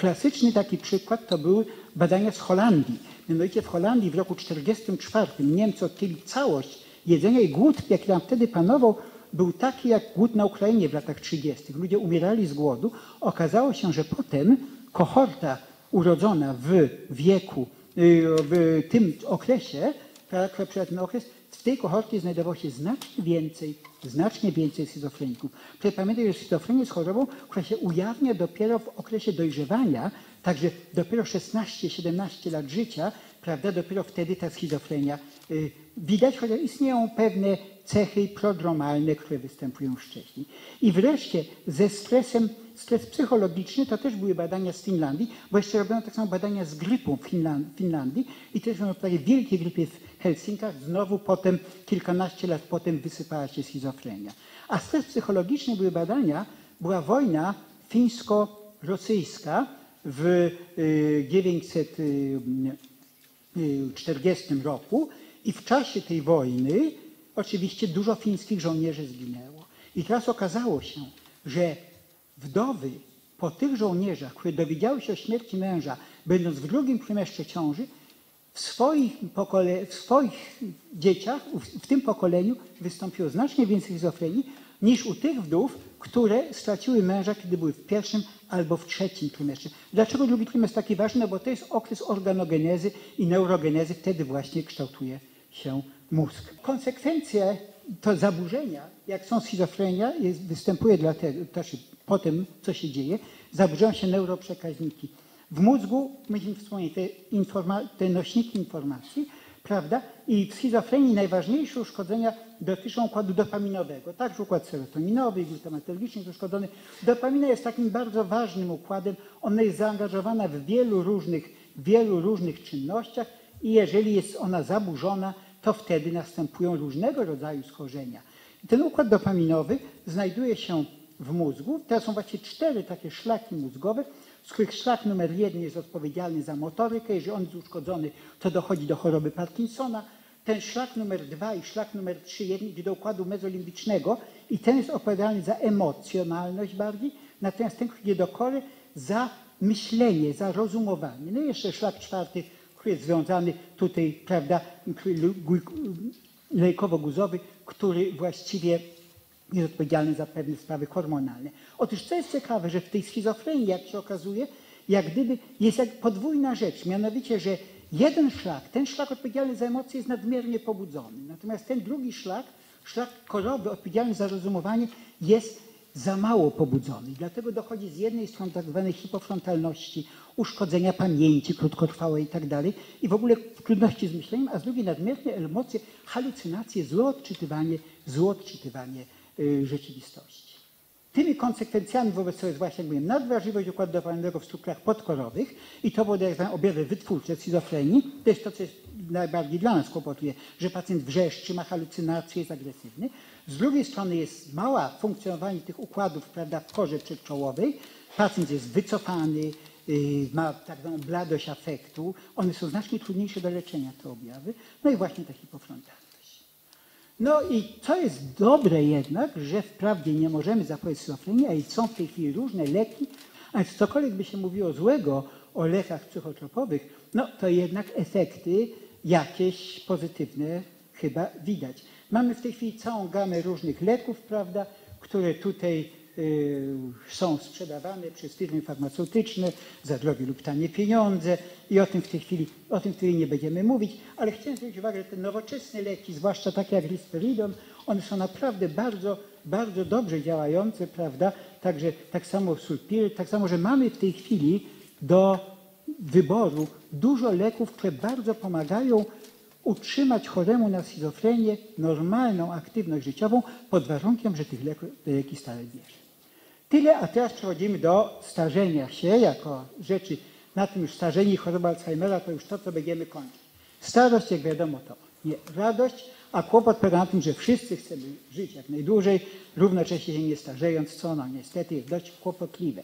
Klasyczny taki przykład to były badania z Holandii. Mianowicie w Holandii w roku 1944 Niemcy odkryli całość jedzenia i głód, jaki tam wtedy panował, był taki jak głód na Ukrainie w latach 30. Ludzie umierali z głodu. Okazało się, że potem kohorta urodzona w wieku, y, w tym okresie, przyjechała ten okres, w tej kohorcie znajdowało się znacznie więcej, znacznie więcej schizofreników. Proszę pamiętać, że schizofrenia jest chorobą, która się ujawnia dopiero w okresie dojrzewania, także dopiero 16-17 lat życia, prawda, dopiero wtedy ta schizofrenia widać, chociaż istnieją pewne cechy prodromalne, które występują wcześniej. I wreszcie ze stresem, stres psychologiczny, to też były badania z Finlandii, bo jeszcze robiono tak samo badania z grypą w Finlandii i też w prawie wielkiej grypie w Helsinkach, znowu potem, kilkanaście lat potem wysypała się schizofrenia. A stres psychologiczny były badania, była wojna fińsko-rosyjska w 1940 roku i w czasie tej wojny oczywiście dużo fińskich żołnierzy zginęło. I teraz okazało się, że wdowy po tych żołnierzach, które dowiedziały się o śmierci męża, będąc w drugim trymestrze ciąży, w swoich, pokole, w swoich dzieciach, w tym pokoleniu wystąpiło znacznie więcej schizofrenii niż u tych wdów, które straciły męża, kiedy były w pierwszym albo w trzecim trymestrze. Dlaczego drugi trymestr taki ważny? No bo to jest okres organogenezy i neurogenezy. Wtedy właśnie kształtuje się mózg. Konsekwencje to zaburzenia, jak są schizofrenia, jest, występuje dlatego, też po tym, co się dzieje, zaburzają się neuroprzekaźniki. W mózgu, myśmy wspomnieli, te, informa- te nośniki informacji, prawda? I w schizofrenii najważniejsze uszkodzenia dotyczą układu dopaminowego. Także układ serotoninowy i glutamatologiczny jest uszkodzony. Dopamina jest takim bardzo ważnym układem. Ona jest zaangażowana w wielu różnych, wielu różnych czynnościach i jeżeli jest ona zaburzona, to wtedy następują różnego rodzaju schorzenia. I ten układ dopaminowy znajduje się w mózgu. Teraz są właściwie cztery takie szlaki mózgowe, z których szlak numer jeden jest odpowiedzialny za motorykę. Jeżeli on jest uszkodzony, to dochodzi do choroby Parkinsona. Ten szlak numer dwa i szlak numer trzy idzie do układu mezolimbicznego i ten jest odpowiedzialny za emocjonalność bardziej, natomiast ten, który idzie do kory, za myślenie, za rozumowanie. No i jeszcze szlak czwarty, jest związany tutaj, prawda, lejkowo-guzowy, który właściwie jest odpowiedzialny za pewne sprawy hormonalne. Otóż co jest ciekawe, że w tej schizofrenii, jak się okazuje, jak gdyby jest jak podwójna rzecz, mianowicie, że jeden szlak, ten szlak odpowiedzialny za emocje jest nadmiernie pobudzony, natomiast ten drugi szlak, szlak korowy odpowiedzialny za rozumowanie jest za mało pobudzony. Dlatego dochodzi z jednej strony tak zwanej hipofrontalności, uszkodzenia pamięci krótkotrwałej i tak dalej i w ogóle trudności z myśleniem, a z drugiej nadmierne emocje, halucynacje, złe odczytywanie, złe odczytywanie y, rzeczywistości. Tymi konsekwencjami wobec tego jest właśnie, jak mówię, nadwrażliwość układu dopaminowego w strukturach podkorowych i to powoduje tak objawy wytwórcze schizofrenii. To jest to, co jest najbardziej dla nas kłopotuje, że pacjent wrzeszczy, ma halucynacje, jest agresywny. Z drugiej strony jest mała funkcjonowanie tych układów prawda, w korze przedczołowej. Pacjent jest wycofany, yy, ma tak zwaną bladość afektu. One są znacznie trudniejsze do leczenia, te objawy. No i właśnie ta hipofrontalność. No i co jest dobre jednak, że wprawdzie nie możemy zapowiedzieć schizofrenii, a są w tej chwili różne leki, a cokolwiek by się mówiło złego o lekach psychotropowych, no to jednak efekty jakieś pozytywne chyba widać. Mamy w tej chwili całą gamę różnych leków, prawda, które tutaj y, są sprzedawane przez firmy farmaceutyczne za drogie lub tanie pieniądze i o tym w tej chwili, o tym w tej chwili nie będziemy mówić, ale chciałem zwrócić uwagę, że te nowoczesne leki, zwłaszcza takie jak risperidon, one są naprawdę bardzo, bardzo dobrze działające, prawda, także tak samo sulpiry, tak samo, że mamy w tej chwili do wyboru dużo leków, które bardzo pomagają utrzymać choremu na schizofrenię normalną aktywność życiową pod warunkiem, że tych leków, te leki stale bierze. Tyle, a teraz przechodzimy do starzenia się jako rzeczy, na tym już starzenie i choroba Alzheimera to już to, co będziemy kończyć. Starość, jak wiadomo, to nie radość, a kłopot polega na tym, że wszyscy chcemy żyć jak najdłużej, równocześnie się nie starzejąc, co no niestety jest dość kłopotliwe.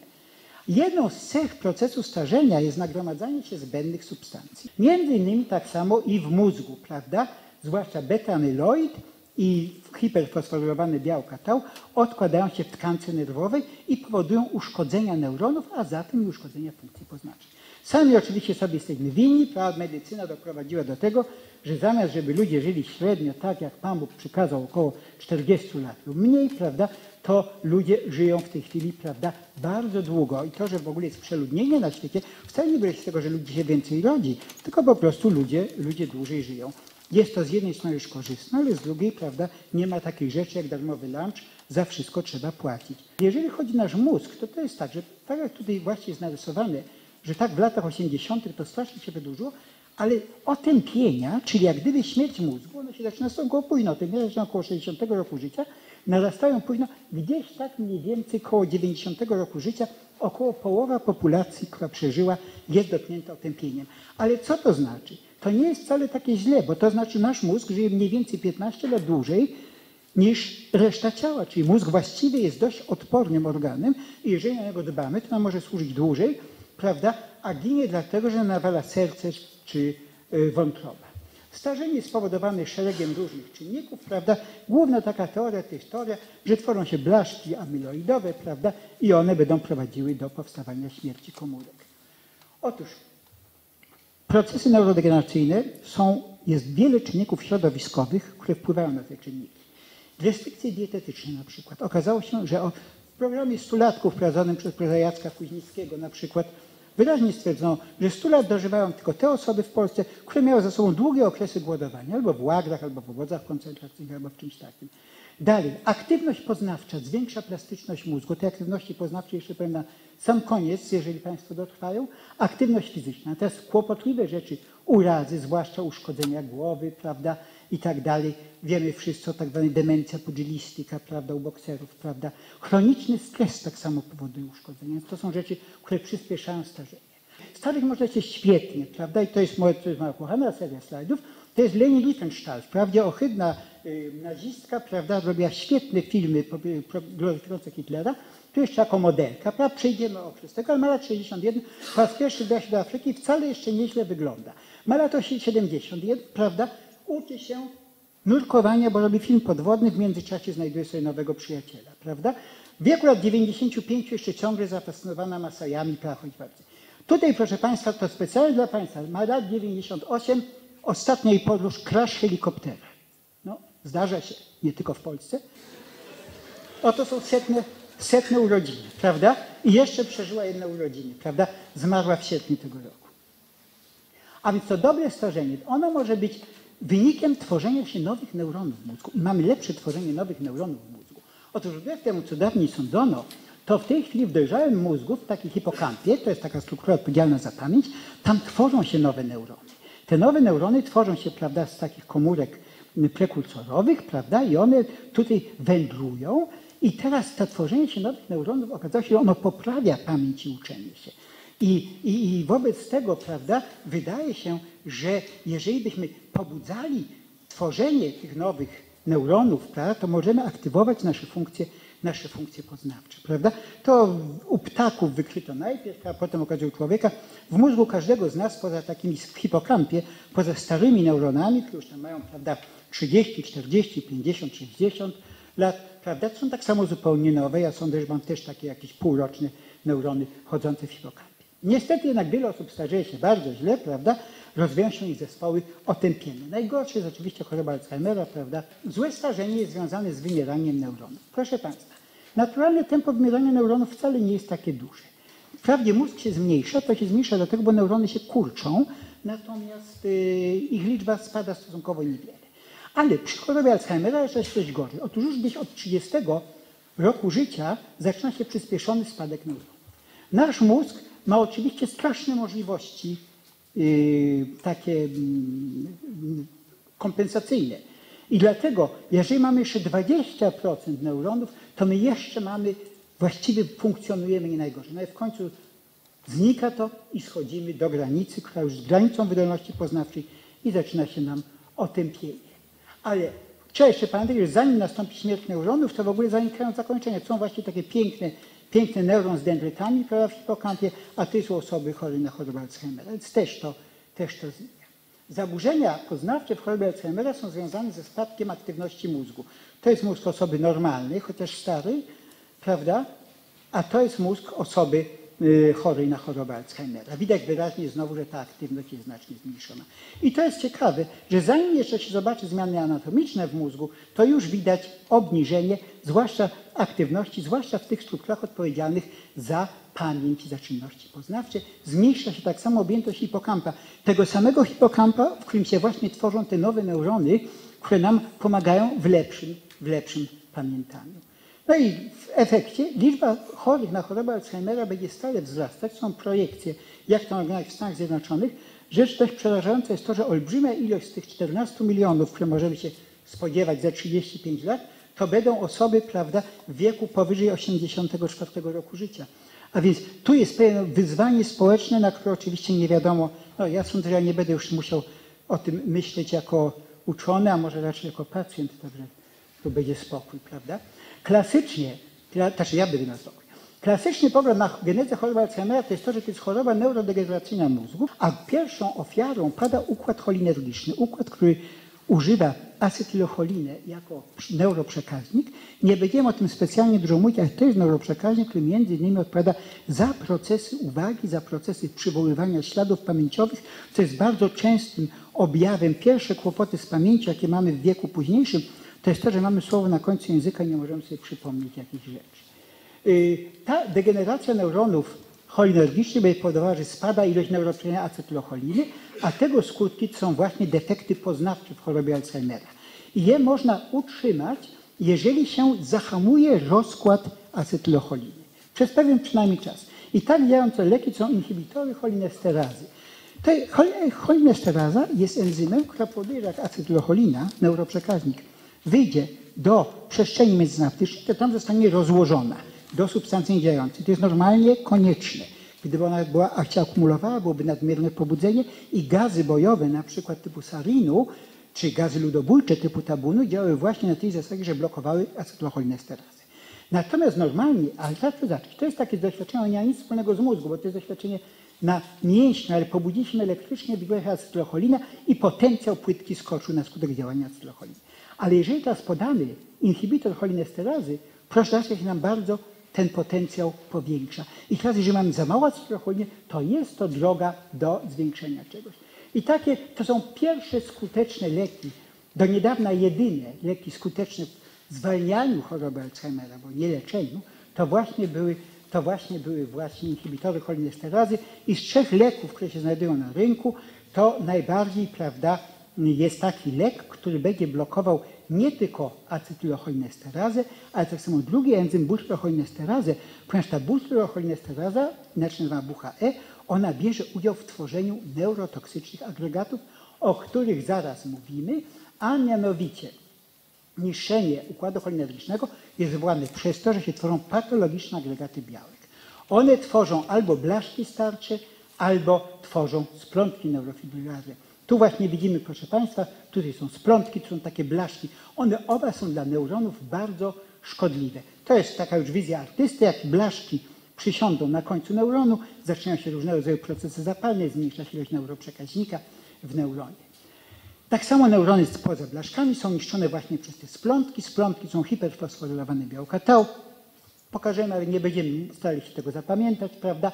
Jedną z cech procesu starzenia jest nagromadzanie się zbędnych substancji. Między innymi tak samo i w mózgu, prawda? Zwłaszcza beta-amyloid i hiperfosforylowane białka tau odkładają się w tkance nerwowej i powodują uszkodzenia neuronów, a zatem uszkodzenia funkcji poznawczej. Sami oczywiście sobie jesteśmy winni, a medycyna doprowadziła do tego, że zamiast, żeby ludzie żyli średnio tak, jak Pan Bóg przykazał, około 40 lat lub mniej, prawda, to ludzie żyją w tej chwili, prawda, bardzo długo. I to, że w ogóle jest przeludnienie na świecie, wcale nie bierze z tego, że ludzi się więcej rodzi, tylko po prostu ludzie, ludzie dłużej żyją. Jest to z jednej strony już korzystne, ale z drugiej, prawda, nie ma takich rzeczy jak darmowy lunch, za wszystko trzeba płacić. Jeżeli chodzi o nasz mózg, to to jest tak, że tak jak tutaj właśnie jest narysowane, że tak w latach 80. to strasznie się wydłużyło, ale otępienia, czyli jak gdyby śmierć mózgu, one się zaczyna około późno, otępienia zaczyna około 60 roku życia, narastają późno, gdzieś tak mniej więcej około 90 roku życia, około połowa populacji, która przeżyła, jest dotknięta otępieniem. Ale co to znaczy? To nie jest wcale takie źle, bo to znaczy nasz mózg żyje mniej więcej 15 lat dłużej niż reszta ciała, czyli mózg właściwie jest dość odpornym organem i jeżeli na niego dbamy, to nam może służyć dłużej, prawda, a ginie dlatego, że nawala serce czy y, wątroba. Starzenie spowodowane szeregiem różnych czynników, prawda? Główna taka teoria to jest teoria, że tworzą się blaszki amyloidowe, prawda? I one będą prowadziły do powstawania śmierci komórek. Otóż procesy neurodegeneracyjne są, jest wiele czynników środowiskowych, które wpływają na te czynniki. Restrykcje dietetyczne na przykład. Okazało się, że w programie stulatków prowadzonym przez profesora Jacka Kuźnickiego na przykład Wyraźnie stwierdzono, że 100 lat dożywają tylko te osoby w Polsce, które miały za sobą długie okresy głodowania, albo w łagrach, albo w obozach koncentracyjnych, albo w czymś takim. Dalej, aktywność poznawcza zwiększa plastyczność mózgu. Te aktywności poznawcze jeszcze powiem na sam koniec, jeżeli Państwo dotrwają. Aktywność fizyczna. Teraz kłopotliwe rzeczy, urazy, zwłaszcza uszkodzenia głowy, prawda, i tak dalej. Wiemy wszyscy o tak zwanej demencja pugilistica, prawda, u bokserów, prawda. Chroniczny stres tak samo powoduje uszkodzenia. Więc to są rzeczy, które przyspieszają starzenie. Starych możecie świetnie, prawda, i to jest, moja, to jest moja kochana seria slajdów, to jest Leni Riefenstahl, wprawdzie ohydna y, nazistka, prawda, robiła świetne filmy gloryfikujące Hitlera, tu jeszcze jako modelka, prawda, przejdziemy okres tego, ale ma lat 61, po raz pierwszy wyjechała się do Afryki wcale jeszcze nieźle wygląda. Ma lat 71, prawda, uczy się nurkowania, bo robi film podwodny, w międzyczasie znajduje sobie nowego przyjaciela, prawda? W wieku lat 95 jeszcze ciągle zafascynowana Masajami, prachoć bardziej. Tutaj, proszę Państwa, to specjalnie dla Państwa, ma lat 98, ostatnia jej podróż, crash helikoptera. No, zdarza się, nie tylko w Polsce. Oto są setne, setne urodziny, prawda? I jeszcze przeżyła jedne urodziny, prawda? Zmarła w sierpniu tego roku. A więc to dobre starzenie, ono może być wynikiem tworzenia się nowych neuronów w mózgu. Mamy lepsze tworzenie nowych neuronów w mózgu. Otóż wbrew temu, co dawniej sądzono, to w tej chwili w dojrzałym mózgu, w takiej hipokampie, to jest taka struktura odpowiedzialna za pamięć, tam tworzą się nowe neurony. Te nowe neurony tworzą się, prawda, z takich komórek prekursorowych, prawda, i one tutaj wędrują i teraz to tworzenie się nowych neuronów okazało się, że ono poprawia pamięć i uczenie się. I, i, I wobec tego, prawda, wydaje się, że jeżeli byśmy pobudzali tworzenie tych nowych neuronów, prawda, to możemy aktywować nasze funkcje, nasze funkcje poznawcze. Prawda? To u ptaków wykryto najpierw, a potem okazało człowieka. W mózgu każdego z nas, poza takimi w hipokampie, poza starymi neuronami, które już tam mają prawda, 30, 40, 50, 60 lat, prawda, są tak samo zupełnie nowe. Ja sądzę, że mam też takie jakieś półroczne neurony chodzące w hipokampie. Niestety jednak wiele osób starzeje się bardzo źle, prawda? Się ich zespoły otępienne. Najgorsze jest oczywiście choroba Alzheimera, prawda? Złe starzenie jest związane z wymieraniem neuronów. Proszę Państwa, naturalne tempo wymierania neuronów wcale nie jest takie duże. Wprawdzie mózg się zmniejsza, to się zmniejsza dlatego, bo neurony się kurczą, natomiast yy, ich liczba spada stosunkowo niewiele. Ale przy chorobie Alzheimera jest coś gorzej. Otóż już gdzieś od 30 roku życia zaczyna się przyspieszony spadek neuronów. Nasz mózg ma oczywiście straszne możliwości takie yy, kompensacyjne. I dlatego, jeżeli mamy jeszcze 20% neuronów, to my jeszcze mamy, właściwie funkcjonujemy nie najgorzej. No i w końcu znika to i schodzimy do granicy, która już jest granicą wydolności poznawczej i zaczyna się nam otępienie. Ale trzeba jeszcze pamiętać, że zanim nastąpi śmierć neuronów, to w ogóle zanikają zakończenia. Są właśnie takie piękne piękny neuron z dendrytami prawda, w hipokampie, a to są osoby chore na chorobę Alzheimera, więc też to, też to znika. Zaburzenia poznawcze w chorobie Alzheimera są związane ze spadkiem aktywności mózgu. To jest mózg osoby normalnej, chociaż starej, prawda? A to jest mózg osoby chorej na chorobę Alzheimera. Widać wyraźnie znowu, że ta aktywność jest znacznie zmniejszona. I to jest ciekawe, że zanim jeszcze się zobaczy zmiany anatomiczne w mózgu, to już widać obniżenie, zwłaszcza aktywności, zwłaszcza w tych strukturach odpowiedzialnych za pamięć i za czynności poznawcze. Zmniejsza się tak samo objętość hipokampa. Tego samego hipokampa, w którym się właśnie tworzą te nowe neurony, które nam pomagają w lepszym, w lepszym pamiętaniu. No i w efekcie liczba chorych na chorobę Alzheimera będzie stale wzrastać. Są projekcje, jak to wyglądać w Stanach Zjednoczonych. Rzecz dość przerażająca jest to, że olbrzymia ilość z tych 14 milionów, które możemy się spodziewać za 35 lat, to będą osoby, prawda, w wieku powyżej 84 roku życia. A więc tu jest pewne wyzwanie społeczne, na które oczywiście nie wiadomo. No ja sądzę, że ja nie będę już musiał o tym myśleć jako uczony, a może raczej jako pacjent, także tu będzie spokój, prawda? Klasycznie, znaczy ja będę miał spokój. Klasyczny pogląd na genezę choroby Alzheimera to jest to, że to jest choroba neurodegeneracyjna mózgu, a pierwszą ofiarą pada układ cholinergiczny, układ, który używa acetylocholinę jako neuroprzekaźnik. Nie będziemy o tym specjalnie dużo mówić, ale to jest neuroprzekaźnik, który między innymi odpowiada za procesy uwagi, za procesy przywoływania śladów pamięciowych, co jest bardzo częstym objawem. Pierwsze kłopoty z pamięcią, jakie mamy w wieku późniejszym, to jest to, że mamy słowo na końcu języka i nie możemy sobie przypomnieć jakichś rzeczy. Y, ta degeneracja neuronów cholinergicznych będzie powodowała, że spada ilość neuroprzenienia acetylocholiny, a tego skutki są właśnie defekty poznawcze w chorobie Alzheimera. I je można utrzymać, jeżeli się zahamuje rozkład acetylocholiny. Przez pewien przynajmniej czas. I tak działające leki są inhibitory cholinesterazy. Cholinesteraza jest enzymem, która powoduje, że jak acetylocholina, neuroprzekaźnik, wyjdzie do przestrzeni międzysynaptycznej, to tam zostanie rozłożona do substancji działającej. To jest normalnie konieczne. Gdyby ona była, a się akumulowała, byłoby nadmierne pobudzenie i gazy bojowe, na przykład typu sarinu, czy gazy ludobójcze typu tabunu działały właśnie na tej zasadzie, że blokowały acetylcholinesterazę. Natomiast normalnie, ale teraz to zacząć, to jest takie doświadczenie, nie ma nic wspólnego z mózgu, bo to jest doświadczenie na mięśnie, ale pobudziliśmy elektrycznie wygłębia acetylocholina i potencjał płytki skoczył na skutek działania acetylocholiny. Ale jeżeli teraz podamy inhibitor cholinesterazy, proszę się nam bardzo ten potencjał powiększa. I teraz, jeżeli mamy za mało acetylocholiny, to jest to droga do zwiększenia czegoś. I takie to są pierwsze skuteczne leki, do niedawna jedyne leki skuteczne w zwalnianiu choroby Alzheimera, bo nie leczeniu, to właśnie były, to właśnie były właśnie inhibitory cholinesterazy i z trzech leków, które się znajdują na rynku, to najbardziej, prawda, jest taki lek, który będzie blokował nie tylko acetylcholinesterazę, ale tak samo drugi enzym butyrocholinesterazę, ponieważ ta butyrocholinesteraza, inaczej nazywana BUHA-E, ona bierze udział w tworzeniu neurotoksycznych agregatów, o których zaraz mówimy, a mianowicie niszczenie układu cholinergicznego jest wywołane przez to, że się tworzą patologiczne agregaty białek. One tworzą albo blaszki starcze, albo tworzą splątki neurofibrillarne. Tu właśnie widzimy, proszę Państwa, tutaj są splątki, to są takie blaszki. One oba są dla neuronów bardzo szkodliwe. To jest taka już wizja artysty, jak blaszki przysiądą na końcu neuronu, zaczynają się różnego rodzaju procesy zapalne, zmniejsza się ilość neuroprzekaźnika w neuronie. Tak samo neurony poza blaszkami są niszczone właśnie przez te splątki. Splątki są hiperfosforylowane białka tau. Pokażemy, ale nie będziemy starali się tego zapamiętać, prawda?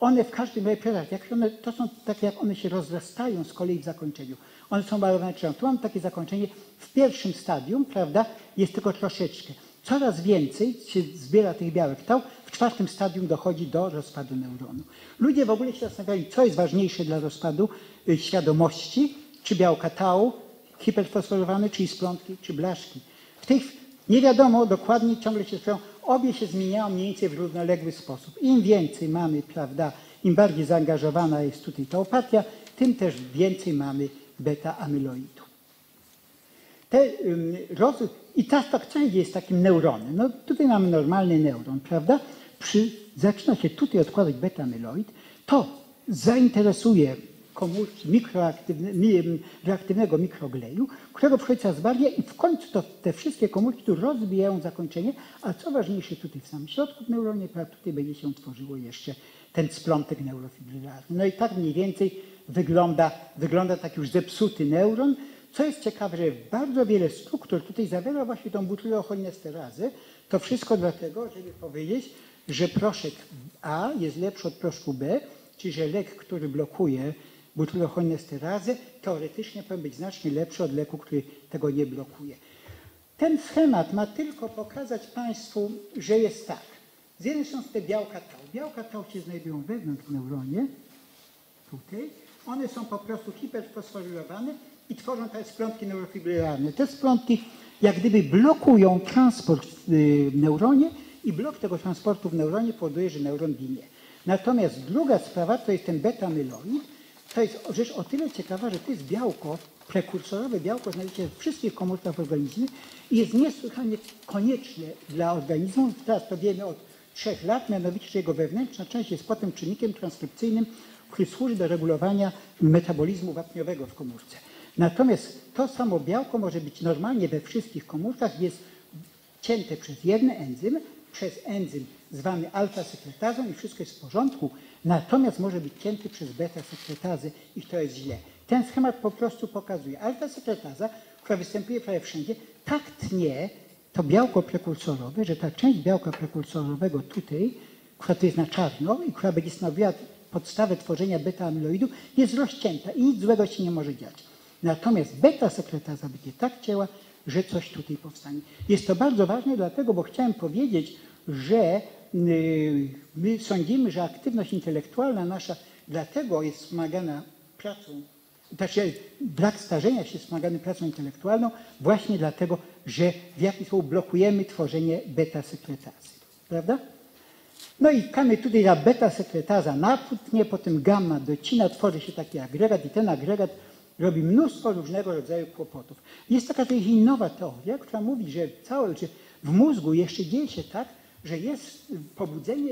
One w każdym razie, to są takie, jak one się rozrastają z kolei w zakończeniu. One są czerwono. Tu mam takie zakończenie w pierwszym stadium, prawda, jest tylko troszeczkę. Coraz więcej się zbiera tych białek tau. W czwartym stadium dochodzi do rozpadu neuronu. Ludzie w ogóle się zastanawiali, co jest ważniejsze dla rozpadu y, świadomości, czy białka tau, hiperfosforylowane, czyli splątki, czy blaszki. W tych nie wiadomo dokładnie, ciągle się sprawdzają, obie się zmieniają mniej więcej w równoległy sposób. Im więcej mamy, prawda, im bardziej zaangażowana jest tutaj ta opatia, tym też więcej mamy beta-amyloidu. Roz... I ta tak jest takim neuronem. No, tutaj mamy normalny neuron, prawda? Przy... Zaczyna się tutaj odkładać beta-amyloid, to zainteresuje komórki reaktywnego mikrogleju, którego przychodzi coraz bardziej i w końcu to te wszystkie komórki tu rozbijają zakończenie, a co ważniejsze tutaj w samym środku w neuronie, tutaj będzie się tworzyło jeszcze ten splątek neurofibrillarny. No i tak mniej więcej wygląda, wygląda tak już zepsuty neuron. Co jest ciekawe, że bardzo wiele struktur tutaj zawiera właśnie tą butylochoinesterazę. To wszystko dlatego, żeby powiedzieć, że proszek A jest lepszy od proszku B, czyli że lek, który blokuje butylochoinesterazę, teoretycznie powinien być znacznie lepszy od leku, który tego nie blokuje. Ten schemat ma tylko pokazać Państwu, że jest tak. Z jednej strony te białka tau. Białka tau się znajdują wewnątrz w neuronie, tutaj. One są po prostu hiperfosforylowane i tworzą te splątki neurofibrylarne. Te splątki jak gdyby blokują transport w neuronie i blok tego transportu w neuronie powoduje, że neuron ginie. Natomiast druga sprawa to jest ten beta-amyloid. To jest rzecz o tyle ciekawa, że to jest białko, prekursorowe białko znajduje się w wszystkich komórkach w organizmie i jest niesłychanie konieczne dla organizmu. Teraz to wiemy od trzech lat, mianowicie, że jego wewnętrzna część jest potem czynnikiem transkrypcyjnym, który służy do regulowania metabolizmu wapniowego w komórce. Natomiast to samo białko może być normalnie we wszystkich komórkach, jest cięte przez jeden enzym, przez enzym zwany alfa-sekretazą i wszystko jest w porządku, natomiast może być cięty przez beta-sekretazę i to jest źle. Ten schemat po prostu pokazuje. Alfa-sekretaza, która występuje prawie wszędzie, tak tnie to białko prekursorowe, że ta część białka prekursorowego tutaj, która tu jest na czarno i która będzie stanowiła podstawę tworzenia beta-amyloidu, jest rozcięta i nic złego się nie może dziać. Natomiast beta-sekretaza będzie tak cięła, że coś tutaj powstanie. Jest to bardzo ważne dlatego, bo chciałem powiedzieć, że my sądzimy, że aktywność intelektualna nasza dlatego jest wspomagana pracą, znaczy brak starzenia się wspomagany pracą intelektualną właśnie dlatego, że w jakiś sposób blokujemy tworzenie beta-sekretazy. Prawda? No i mamy tutaj ta beta-sekretaza naputnie, potem gamma docina, tworzy się taki agregat i ten agregat robi mnóstwo różnego rodzaju kłopotów. Jest taka też nowa teoria, która mówi, że, całe, że w mózgu jeszcze dzieje się tak, że jest pobudzenie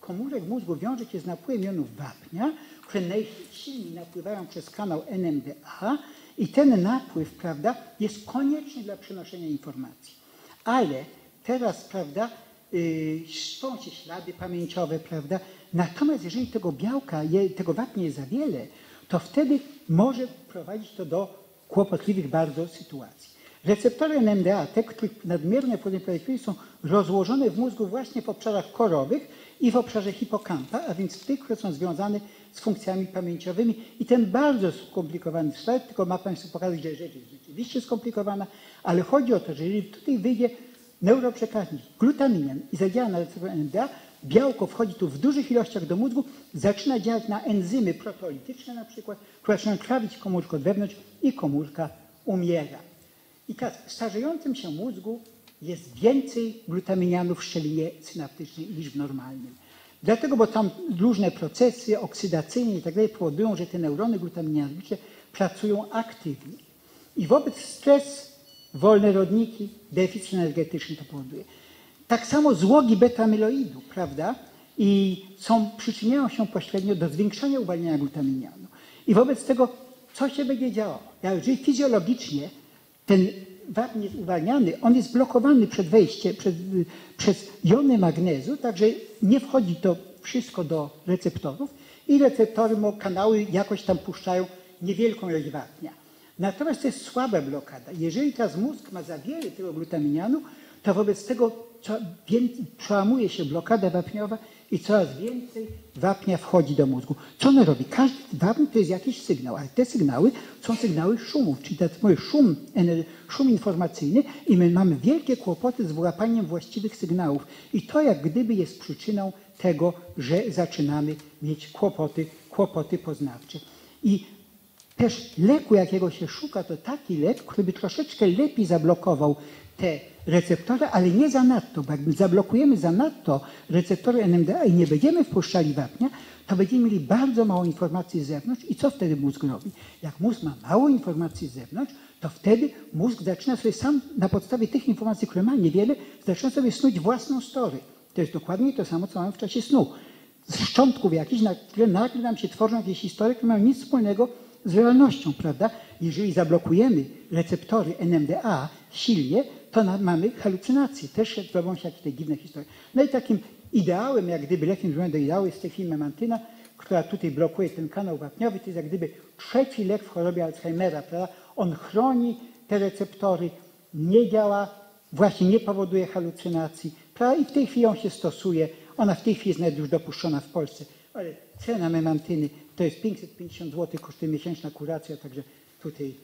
komórek mózgu wiąże się z napływem jonów wapnia, które najsilniej napływają przez kanał NMDA i ten napływ, prawda, jest konieczny dla przenoszenia informacji. Ale teraz, prawda, yy, są się ślady pamięciowe, prawda, natomiast jeżeli tego białka, tego wapnia jest za wiele, to wtedy może prowadzić to do kłopotliwych bardzo sytuacji. Receptory NMDA, te, których nadmierne podnieprawidłowości są rozłożone w mózgu właśnie w obszarach korowych i w obszarze hipokampa, a więc tych, które są związane z funkcjami pamięciowymi. I ten bardzo skomplikowany slajd, tylko ma Państwu pokazać, że rzecz jest rzeczywiście skomplikowana, ale chodzi o to, że jeżeli tutaj wyjdzie neuroprzekaźnik, glutaminian i zadziała na receptor NMDA, białko wchodzi tu w dużych ilościach do mózgu, zaczyna działać na enzymy proteolityczne na przykład, które zaczynają trawić komórkę od wewnątrz i komórka umiera. I tak w starzejącym się mózgu jest więcej glutaminianów w szczelinie synaptycznej niż w normalnym. Dlatego, bo tam różne procesy oksydacyjne i tak dalej powodują, że te neurony glutaminianowe pracują aktywnie. I wobec stres, wolne rodniki, deficyt energetyczny to powoduje. Tak samo złogi beta-amyloidu, prawda? I są, przyczyniają się pośrednio do zwiększania uwalniania glutaminianu. I wobec tego, co się będzie działo? Jeżeli fizjologicznie ten wapń jest uwalniany, on jest blokowany przed wejściem, przed, przez jony magnezu, także nie wchodzi to wszystko do receptorów i receptory, kanały jakoś tam puszczają niewielką ilość wapnia. Natomiast to jest słaba blokada. Jeżeli teraz mózg ma za wiele tego glutaminianu, to wobec tego przełamuje się blokada wapniowa i coraz więcej wapnia wchodzi do mózgu. Co on robi? Każdy wapń to jest jakiś sygnał, ale te sygnały są sygnały szumów, czyli to jest szum, szum informacyjny i my mamy wielkie kłopoty z wyłapaniem właściwych sygnałów. I to jak gdyby jest przyczyną tego, że zaczynamy mieć kłopoty, kłopoty poznawcze. I też leku, jakiego się szuka, to taki lek, który by troszeczkę lepiej zablokował te receptory, ale nie za nadto, bo jak zablokujemy za nadto receptory NMDA i nie będziemy wpuszczali wapnia, to będziemy mieli bardzo mało informacji z zewnątrz i co wtedy mózg robi? Jak mózg ma mało informacji z zewnątrz, to wtedy mózg zaczyna sobie sam na podstawie tych informacji, które ma niewiele, zaczyna sobie snuć własną story. To jest dokładnie to samo, co mamy w czasie snu. Z szczątków jakichś, na które nagle nam się tworzą jakieś historie, które mają nic wspólnego z realnością, prawda? Jeżeli zablokujemy receptory NMDA silnie, to mamy halucynacje. Też robią się jakieś te dziwne historie. No i takim ideałem, jak gdyby lekiem do ideału jest w tej chwili memantyna, która tutaj blokuje ten kanał wapniowy, to jest jak gdyby trzeci lek w chorobie Alzheimera, prawda? On chroni te receptory, nie działa, właśnie nie powoduje halucynacji, prawda? I w tej chwili on się stosuje. Ona w tej chwili jest nawet już dopuszczona w Polsce, ale cena memantyny to jest 550 zł, kosztuje miesięczna kuracja, także tutaj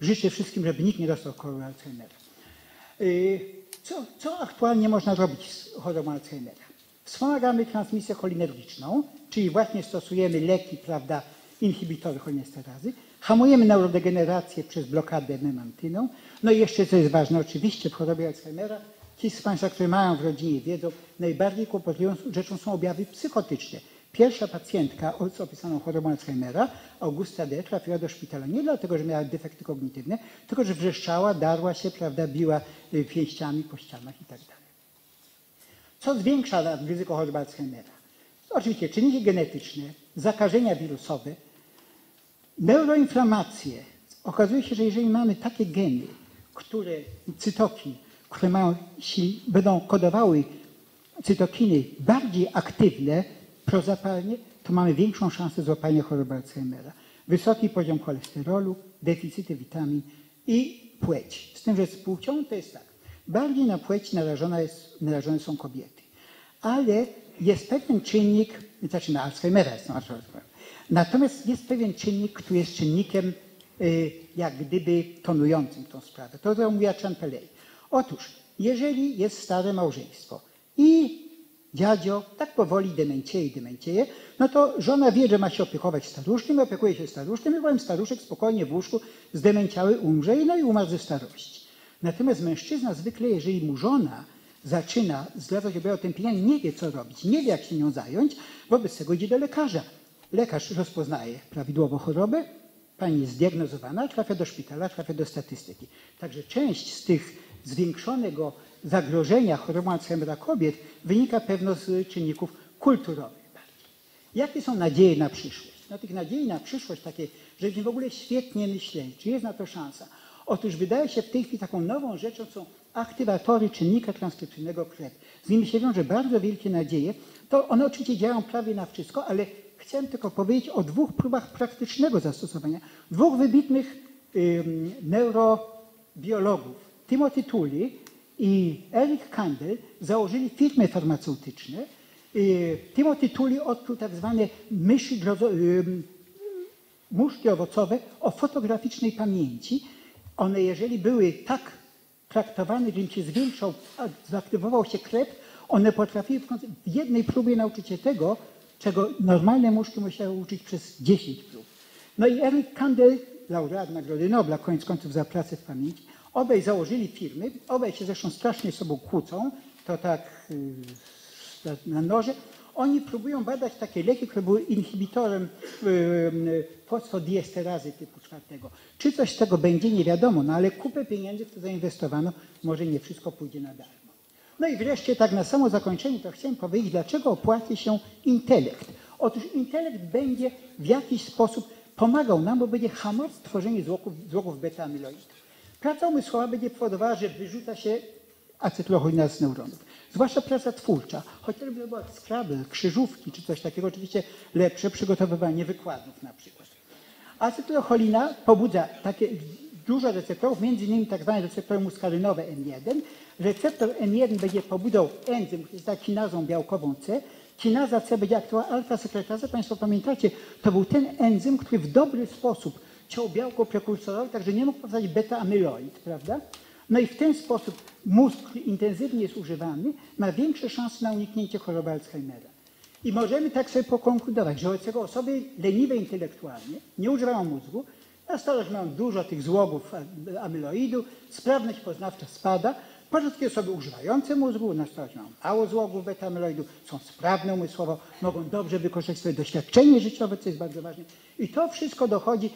życzę wszystkim, żeby nikt nie dostał choroby Alzheimera. Yy, Co, co aktualnie można robić z chorobą Alzheimera? Wspomagamy transmisję cholinergiczną, czyli właśnie stosujemy leki, prawda, inhibitory cholinesterazy, hamujemy neurodegenerację przez blokadę memantyną. No i jeszcze, co jest ważne, oczywiście w chorobie Alzheimera, ci z Państwa, którzy mają w rodzinie wiedzą, najbardziej kłopotującą rzeczą są objawy psychotyczne. Pierwsza pacjentka z opisaną chorobą Alzheimera, Augusta D., trafiła do szpitala nie dlatego, że miała defekty kognitywne, tylko że wrzeszczała, darła się, prawda, biła y, pięściami po ścianach i tak. Co zwiększa ryzyko choroby Alzheimera? Oczywiście czynniki genetyczne, zakażenia wirusowe, neuroinflamacje. Okazuje się, że jeżeli mamy takie geny, które cytokin, które mają, będą kodowały cytokiny bardziej aktywne prozapalnie, to mamy większą szansę złapania choroby Alzheimera. Wysoki poziom cholesterolu, deficyty witamin i płeć. Z tym, że z płcią to jest tak. Bardziej na płeć narażona jest, narażone są kobiety. Ale jest pewien czynnik, znaczy na Alzheimera jest narażona. Natomiast jest pewien czynnik, który jest czynnikiem y, jak gdyby tonującym tą sprawę. To, co mówiła Champeley. Otóż, jeżeli jest stare małżeństwo i dziadzio tak powoli demencieje i demencieje, no to żona wie, że ma się opiekować staruszkiem, opiekuje się staruszkiem i potem staruszek spokojnie w łóżku zdemenciały umrze i no i umarł ze starości. Natomiast mężczyzna zwykle, jeżeli mu żona zaczyna zwracać objawy otępienia, nie wie co robić, nie wie jak się nią zająć, wobec tego idzie do lekarza. Lekarz rozpoznaje prawidłowo chorobę, pani jest zdiagnozowana, trafia do szpitala, trafia do statystyki. Także część z tych zwiększonego zagrożenia chorobą Alzheimera kobiet wynika pewno z czynników kulturowych. Jakie są nadzieje na przyszłość? No tych nadziei na przyszłość takie, żebyśmy w ogóle świetnie myśleli, czy jest na to szansa. Otóż wydaje się w tej chwili taką nową rzeczą są aktywatory czynnika transkrypcyjnego KREP. Z nimi się wiąże bardzo wielkie nadzieje. To one oczywiście działają prawie na wszystko, ale chcę tylko powiedzieć o dwóch próbach praktycznego zastosowania. Dwóch wybitnych neurobiologów, Timothy Tully i Eric Kandel, założyli firmy farmaceutyczne. Y, Timothy Tully odkrył tak zwane myszy ym, muszki owocowe o fotograficznej pamięci. One, jeżeli były tak traktowane, że im się zwiększał, zaktywował się krep, one potrafiły w jednej próbie nauczyć się tego, czego normalne muszki musiały uczyć przez 10 prób. No i Eric Kandel, laureat Nagrody Nobla, koniec końców za pracę w pamięci, obaj założyli firmy, obaj się zresztą strasznie sobą kłócą, to tak yy, na noże. Oni próbują badać takie leki, które były inhibitorem yy, fosfodiesterazy typu czwartego. Czy coś z tego będzie, nie wiadomo, no ale kupę pieniędzy to zainwestowano, może nie wszystko pójdzie na darmo. No i wreszcie tak na samo zakończenie to chciałem powiedzieć, dlaczego opłaci się intelekt. Otóż intelekt będzie w jakiś sposób pomagał nam, bo będzie hamować tworzenie złoków, złoków beta-amyloidów. Praca umysłowa będzie powodowała, że wyrzuca się acetylocholina z neuronów. Zwłaszcza praca twórcza, chociażby była Scrabble, krzyżówki czy coś takiego, oczywiście lepsze przygotowywanie wykładów na przykład. Acetylocholina pobudza takie dużo receptorów, między innymi tak zwane receptory muskarynowe M1. Receptor M1 będzie pobudzał enzym, który jest kinazą białkową C. Kinaza C będzie aktywowała alfa-sekretazę. Państwo pamiętacie, to był ten enzym, który w dobry sposób ciął białko prekursorowe, także nie mógł powstać beta-amyloid, prawda? No i w ten sposób mózg, który intensywnie jest używany, ma większe szanse na uniknięcie choroby Alzheimera. I możemy tak sobie pokonkludować, że tego osoby leniwe intelektualnie nie używają mózgu, na starość mają dużo tych złogów amyloidu, sprawność poznawcza spada, Początki osoby używające mózgu, na starość mają mało złogów beta-amyloidu, są sprawne umysłowo, mogą dobrze wykorzystać swoje doświadczenie życiowe, co jest bardzo ważne. I to wszystko dochodzi,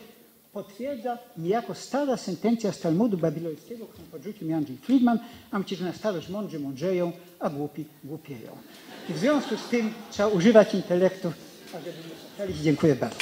potwierdza niejako stara sentencja z Talmudu babilońskiego, którą podrzucił mi Andrzej Friedman, a że na starość mądrzy mądrzeją, a głupi głupieją. I w związku z tym trzeba używać intelektu, a żeby nie Dziękuję bardzo.